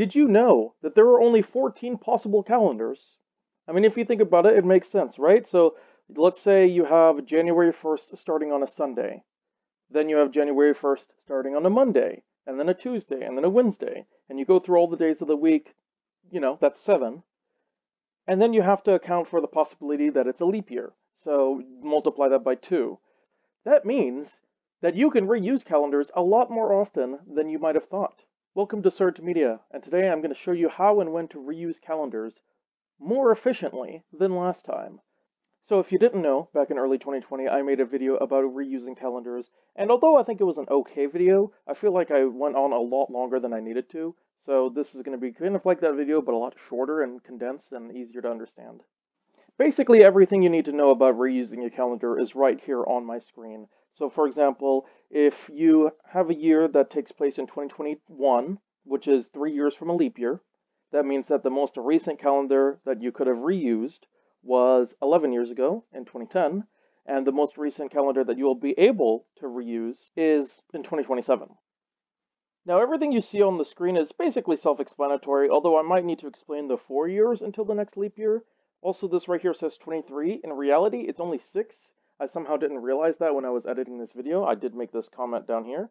Did you know that there are only 14 possible calendars? I mean, if you think about it, it makes sense, right? So let's say you have January 1st starting on a Sunday. Then you have January 1st starting on a Monday, and then a Tuesday, and then a Wednesday. And you go through all the days of the week, you know, that's seven. And then you have to account for the possibility that it's a leap year. So multiply that by two. That means that you can reuse calendars a lot more often than you might have thought. Welcome to CERJ Media, and today I'm going to show you how and when to reuse calendars more efficiently than last time. So if you didn't know, back in early 2020 I made a video about reusing calendars, and although I think it was an okay video, I feel like I went on a lot longer than I needed to, so this is going to be kind of like that video, but a lot shorter and condensed and easier to understand. Basically everything you need to know about reusing a calendar is right here on my screen. So for example, if you have a year that takes place in 2021, which is three years from a leap year, that means that the most recent calendar that you could have reused was 11 years ago in 2010, and the most recent calendar that you will be able to reuse is in 2027. Now everything you see on the screen is basically self-explanatory, although I might need to explain the four years until the next leap year. Also, this right here says 23. In reality, it's only 6. I somehow didn't realize that when I was editing this video. I did make this comment down here,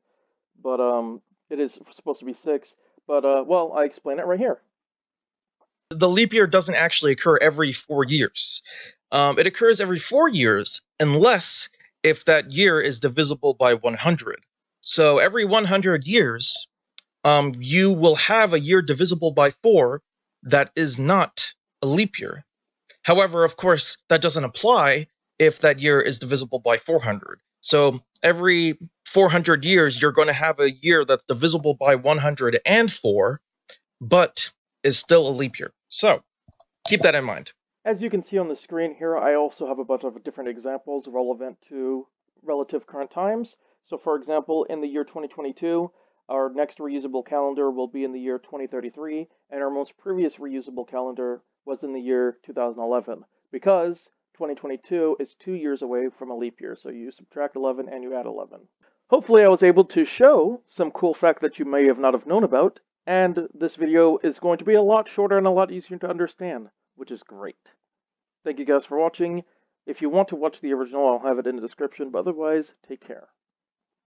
but um, it is supposed to be 6. But, uh, well, I explain it right here. The leap year doesn't actually occur every four years. Um, it occurs every four years unless if that year is divisible by 100. So every 100 years, um, you will have a year divisible by 4 that is not a leap year. However, of course, that doesn't apply if that year is divisible by 400. So every 400 years, you're going to have a year that's divisible by 104, but is still a leap year. So keep that in mind. As you can see on the screen here, I also have a bunch of different examples relevant to relative current times. So for example, in the year 2022, our next reusable calendar will be in the year 2033, and our most previous reusable calendar was in the year 2011, because 2022 is two years away from a leap year, so you subtract 11 and you add 11. Hopefully I was able to show some cool fact that you may have not have known about, and this video is going to be a lot shorter and a lot easier to understand, which is great. Thank you guys for watching. If you want to watch the original, I'll have it in the description, but otherwise, take care.